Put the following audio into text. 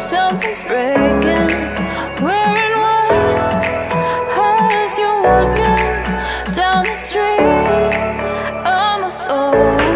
Something's breaking. Wearing white as you're walking down the street. I'm a soul.